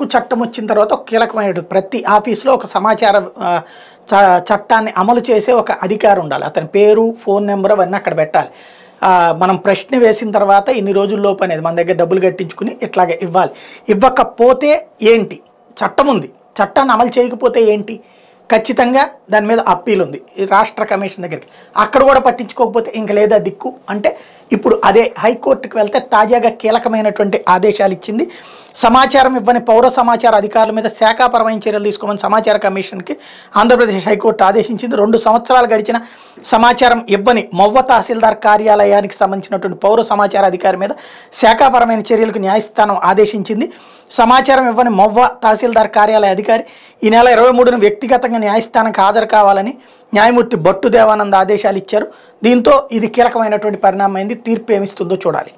హక్కు చట్టం వచ్చిన తర్వాత ఒక కీలకమైన ప్రతి ఆఫీస్లో ఒక సమాచార చ- చట్టాన్ని అమలు చేసే ఒక అధికారి ఉండాలి. అతని పేరు ఫోన్ నెంబర్ అవన్నీ అక్కడ పెట్టాలి. మనం ప్రశ్న వేసిన తర్వాత ఇన్ని రోజుల్లోపు అనేది మన దగ్గర డబ్బులు కట్టించుకుని ఇట్లాగే ఇవ్వాలి. ఇవ్వకపోతే ఏంటి? చట్టం ఉంది. చట్టాన్ని అమలు చేయకపోతే ఏంటి? ఖచ్చితంగా దాని మీద అప్పీల్ ఉంది. ఈ రాష్ట్ర కమిషన్ దగ్గరికి. అక్కడ కూడా పట్టించుకోకపోతే ఇంక లేదా దిక్కు? అంటే ఇప్పుడు అదే హైకోర్టుకు వెళ్తే తాజాగా కీలకమైనటువంటి ఆదేశాలు ఇచ్చింది. సమాచారం ఇవ్వని పౌర సమాచార అధికారుల మీద శాఖాపరమైన చర్యలు తీసుకోమని సమాచార కమిషన్కి ఆంధ్రప్రదేశ్ హైకోర్టు ఆదేశించింది. రెండు సంవత్సరాలు గడిచిన సమాచారం ఇవ్వని మొవ్వ తహసీల్దార్ కార్యాలయానికి సంబంధించినటువంటి పౌర సమాచార అధికారి మీద శాఖాపరమైన చర్యలకు న్యాయస్థానం ఆదేశించింది. సమాచారం ఇవ్వని మొవ్వ తహసీల్దార్ కార్యాలయ అధికారి ఈ నెల ఇరవై మూడున వ్యక్తిగతంగా న్యాయస్థానానికి హాజరు కావాలని న్యాయమూర్తి భట్టు దేవానంద్ ఆదేశాలు ఇచ్చారు. దీంతో ఇది కీలకమైనటువంటి పరిణామం అయింది తీర్పు ఏమిస్తుందో చూడాలి.